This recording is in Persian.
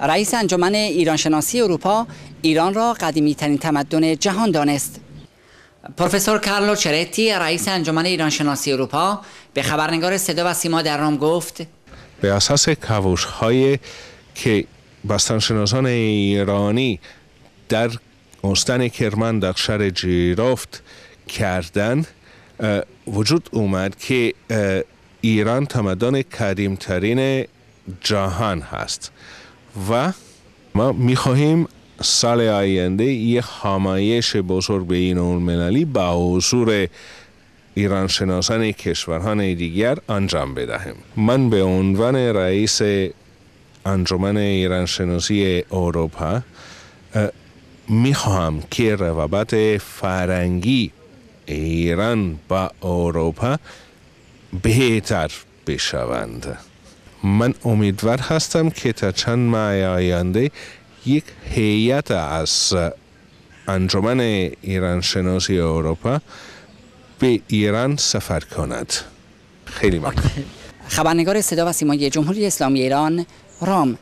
رئیس انجمن ایرانشناسی اروپا ایران را قدیمی ترین تمدن جهان دانست. پروفسور کارلو چرتی رئیس انجمن ایرانشناسی اروپا به خبرنگار صدا و سیما در رام گفت. به اساس کاوش های که باستانشناسان ایرانی در استان کرمان در شهر جیرافت کردن وجود اومد که ایران تمدن قدیمترین جهان هست. و ما می‌خواهیم سال آینده یه همایش بزرگ به این المللی با حضور ایران شناسان کشورهای دیگر انجام بدهیم. من به عنوان رئیس انجمن ایران شناسی اروپا می‌خواهم که روابط فرنگی ایران با اروپا بهتر بشوند. من امیدوار هستم که تا چند ماه آینده یک هیئت از انجمن ایران شناسی اروپا به ایران سفر کند. خیلی ممنون. خبرنگار صدا و سیمایی جمهوری اسلامی ایران رام.